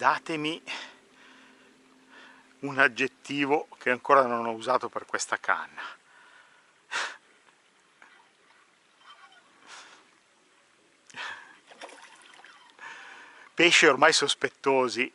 datemi un aggettivo che ancora non ho usato per questa canna. Pesci ormai sospettosi.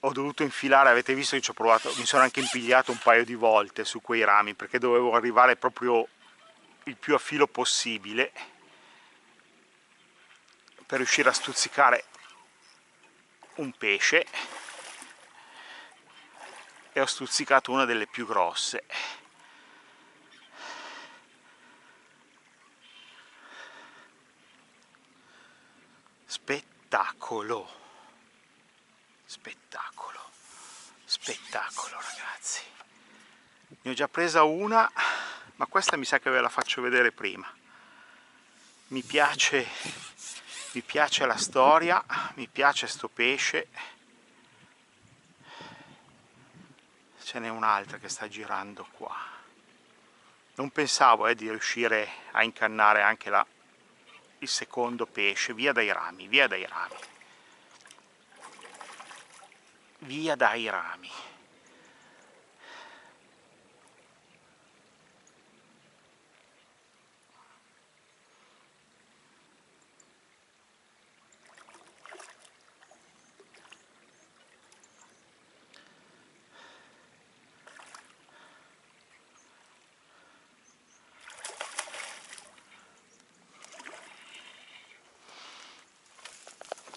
Ho dovuto infilare, avete visto che ci ho provato, mi sono anche impigliato un paio di volte su quei rami perché dovevo arrivare proprio il più a filo possibile per riuscire a stuzzicare un pesce. E ho stuzzicato una delle più grosse. Spettacolo. Spettacolo. Spettacolo ragazzi. Ne ho già presa una ma questa mi sa che ve la faccio vedere prima. Mi piace mi piace la storia, mi piace sto pesce. Ce n'è un'altra che sta girando qua. Non pensavo eh, di riuscire a incannare anche la, il secondo pesce, via dai rami, via dai rami. Via dai rami.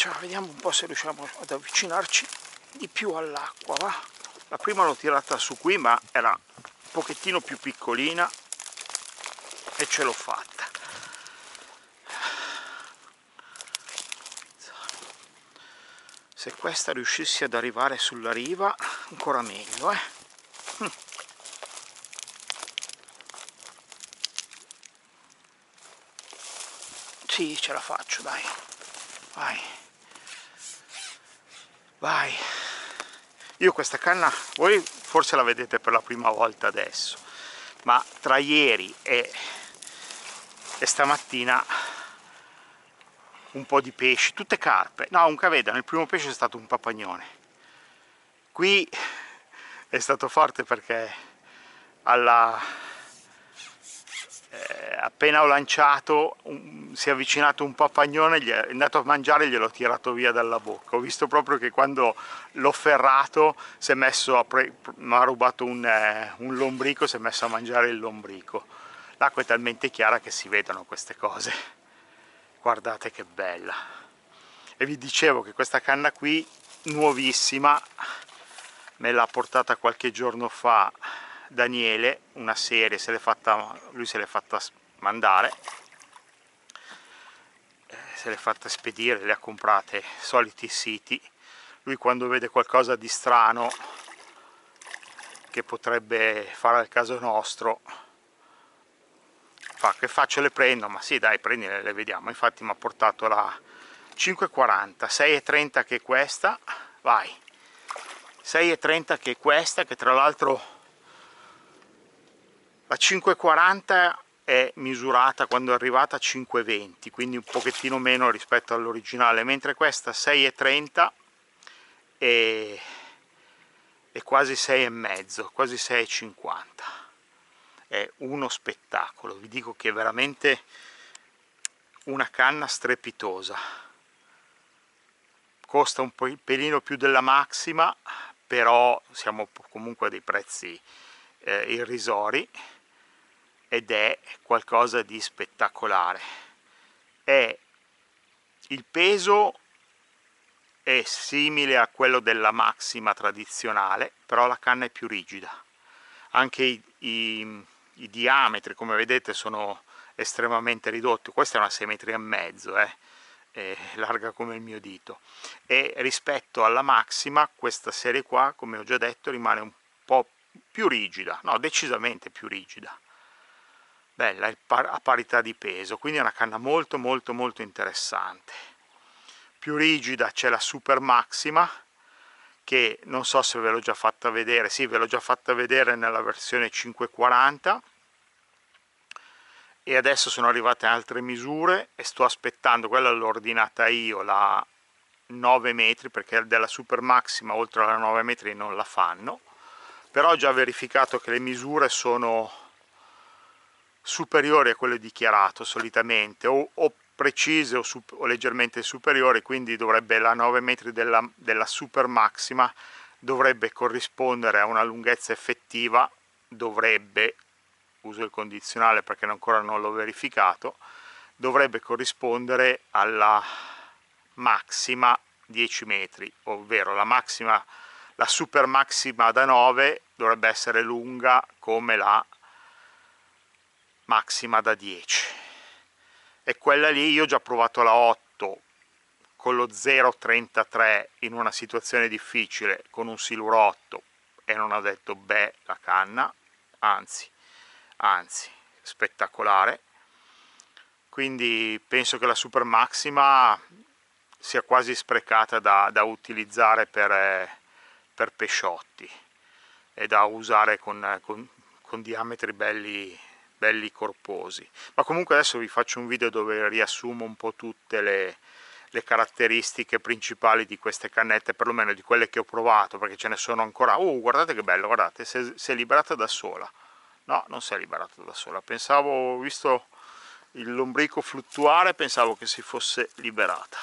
Cioè, vediamo un po' se riusciamo ad avvicinarci di più all'acqua va. La prima l'ho tirata su qui ma era un pochettino più piccolina e ce l'ho fatta. Se questa riuscissi ad arrivare sulla riva ancora meglio eh. Hm. sì ce la faccio dai. Vai vai. Io questa canna voi forse la vedete per la prima volta adesso ma tra ieri e, e stamattina un po' di pesci, tutte carpe. No un cavedano, il primo pesce è stato un papagnone. Qui è stato forte perché alla appena ho lanciato un, si è avvicinato un papagnone, è andato a mangiare e gliel'ho tirato via dalla bocca. Ho visto proprio che quando l'ho ferrato si è messo a mi ha rubato un, eh, un lombrico, si è messo a mangiare il lombrico. L'acqua è talmente chiara che si vedono queste cose. Guardate che bella. E vi dicevo che questa canna qui, nuovissima, me l'ha portata qualche giorno fa Daniele, una serie, se fatta, lui se l'è fatta mandare. Eh, se le fatte spedire le ha comprate soliti siti. Lui quando vede qualcosa di strano che potrebbe fare al caso nostro fa che faccio le prendo ma sì dai prendile le vediamo. Infatti mi ha portato la 5,40 6,30 che è questa vai. 6,30 che è questa che tra l'altro la 5,40 è misurata quando è arrivata a 5,20 quindi un pochettino meno rispetto all'originale mentre questa 6,30 è, è quasi 6,5 quasi 6,50 è uno spettacolo vi dico che è veramente una canna strepitosa. Costa un pelino più della massima però siamo comunque a dei prezzi eh, irrisori ed è qualcosa di spettacolare. È il peso è simile a quello della massima tradizionale però la canna è più rigida. Anche i, i, i diametri come vedete sono estremamente ridotti. Questa è una 6 metri e mezzo eh è larga come il mio dito. E rispetto alla massima questa serie qua come ho già detto rimane un po' più rigida no decisamente più rigida bella a parità di peso quindi è una canna molto molto molto interessante. Più rigida c'è la super maxima che non so se ve l'ho già fatta vedere sì ve l'ho già fatta vedere nella versione 540 e adesso sono arrivate altre misure e sto aspettando, quella l'ho ordinata io, la 9 metri, perché della super maxima oltre alla 9 metri non la fanno, però ho già verificato che le misure sono superiori a quelle dichiarato solitamente, o, o precise o, o, leggermente superiori, quindi dovrebbe la 9 metri della, della super maxima dovrebbe corrispondere a una lunghezza effettiva, dovrebbe uso il condizionale perché ancora non l'ho verificato, dovrebbe corrispondere alla massima 10 metri, ovvero la massima, la super maxima da 9 dovrebbe essere lunga come la massima da 10 e quella lì io ho già provato la 8 con lo 0,33 in una situazione difficile con un siluro 8 e non ha detto beh la canna. Anzi anzi spettacolare. Quindi penso che la super maxima sia quasi sprecata da, da utilizzare per, per, pesciotti e da usare con, con, con diametri belli, belli corposi. Ma comunque adesso vi faccio un video dove riassumo un po' tutte le, le caratteristiche principali di queste cannette perlomeno di quelle che ho provato perché ce ne sono ancora. Oh guardate che bello guardate si è liberata da sola. No non si è liberata da sola. Pensavo visto il lombrico fluttuare pensavo che si fosse liberata.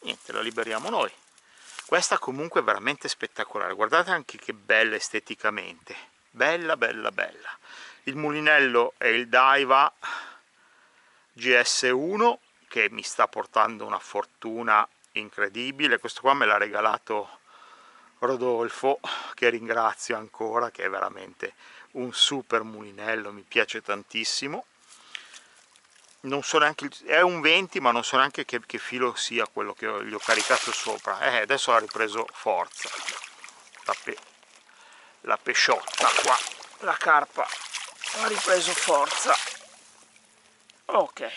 Niente la liberiamo noi. Questa comunque è veramente spettacolare. Guardate anche che bella esteticamente. Bella bella bella il mulinello è il Daiva GS1 che mi sta portando una fortuna incredibile questo qua me l'ha regalato Rodolfo che ringrazio ancora che è veramente un super mulinello, mi piace tantissimo. Non so neanche, è un 20 ma non so neanche che, che filo sia quello che gli ho caricato sopra. Eh, adesso ha ripreso forza. La, pe, la pesciotta qua, la carpa ha ripreso forza. Ok.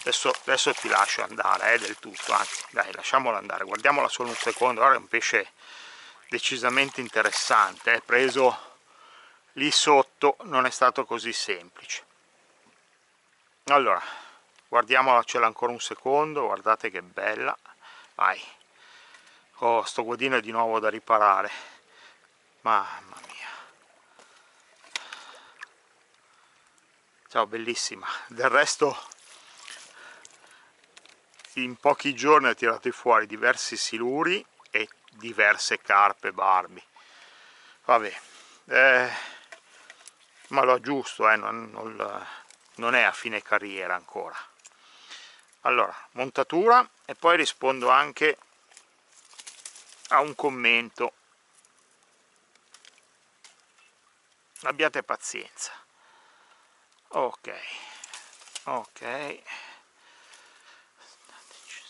Adesso, adesso, ti lascio andare eh, del tutto, anzi dai lasciamola andare, guardiamola solo un secondo, ora è un pesce decisamente interessante, è preso lì sotto non è stato così semplice. Allora, guardiamocela ancora un secondo, guardate che bella, vai, oh sto guadino è di nuovo da riparare, mamma mia. Ciao, bellissima, del resto in pochi giorni ha tirato fuori diversi siluri e diverse carpe Barbie vabbè eh, ma lo aggiusto eh, non, non, non è a fine carriera ancora. Allora montatura e poi rispondo anche a un commento. Abbiate pazienza ok ok.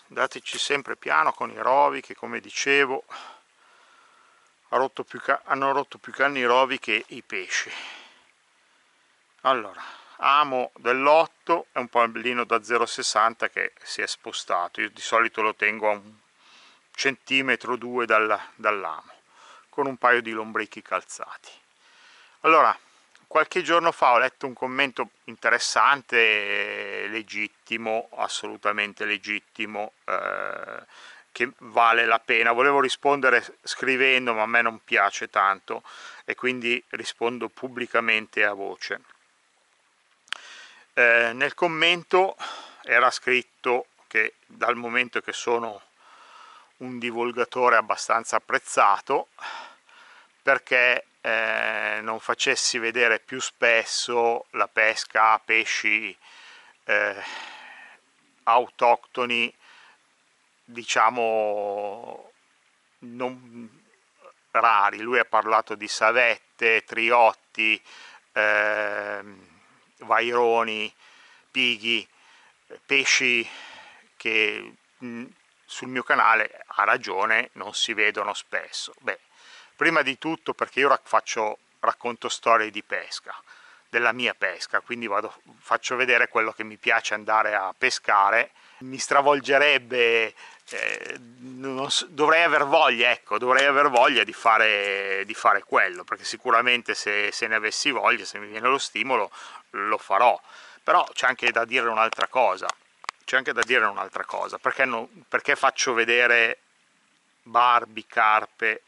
Dateci sempre piano con i rovi che come dicevo hanno rotto più canni i rovi che i pesci. Allora amo dell'8 è un pallino da 0,60 che si è spostato. Io di solito lo tengo a un centimetro o due dal, dall'amo con un paio di lombrichi calzati. Allora qualche giorno fa ho letto un commento interessante legittimo assolutamente legittimo eh, che vale la pena. Volevo rispondere scrivendo ma a me non piace tanto e quindi rispondo pubblicamente a voce. Eh, nel commento era scritto che dal momento che sono un divulgatore abbastanza apprezzato perché eh, non facessi vedere più spesso la pesca a pesci eh, autoctoni diciamo non rari. Lui ha parlato di savette, triotti eh, vaironi, pighi pesci che sul mio canale ha ragione non si vedono spesso. Beh prima di tutto perché io faccio, racconto storie di pesca, della mia pesca, quindi vado, faccio vedere quello che mi piace andare a pescare, mi stravolgerebbe, eh, so, dovrei aver voglia, ecco, dovrei aver voglia di fare, di fare quello, perché sicuramente se, se ne avessi voglia, se mi viene lo stimolo, lo farò, però c'è anche da dire un'altra cosa, c'è anche da dire un'altra cosa, perché, non, perché faccio vedere barbi, carpe,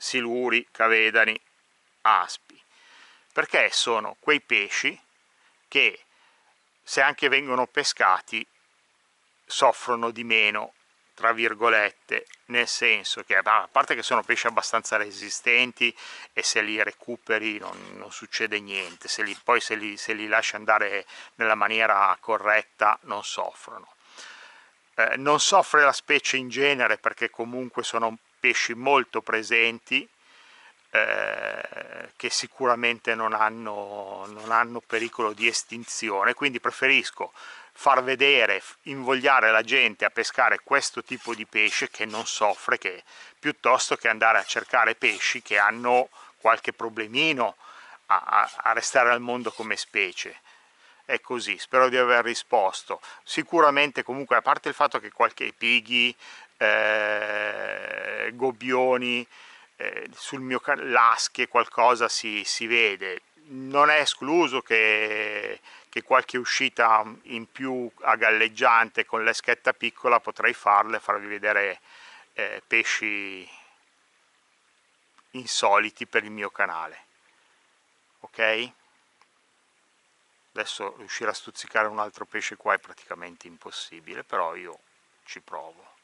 siluri, cavedani, aspi, perché sono quei pesci che se anche vengono pescati soffrono di meno tra virgolette, nel senso che a parte che sono pesci abbastanza resistenti e se li recuperi non, non succede niente, se li, poi se li, se li, lasci andare nella maniera corretta non soffrono. Eh, non soffre la specie in genere perché comunque sono pesci molto presenti eh, che sicuramente non hanno, non hanno pericolo di estinzione, quindi preferisco far vedere, invogliare la gente a pescare questo tipo di pesce che non soffre, che, piuttosto che andare a cercare pesci che hanno qualche problemino a, a restare al mondo come specie è così, spero di aver risposto. Sicuramente comunque, a parte il fatto che qualche pighi, eh, gobbioni, eh, sul mio lasche qualcosa si, si, vede, non è escluso che, che, qualche uscita in più a galleggiante con l'eschetta piccola potrei farle, farvi vedere eh, pesci insoliti per il mio canale, ok? Adesso riuscire a stuzzicare un altro pesce qua è praticamente impossibile, però io ci provo.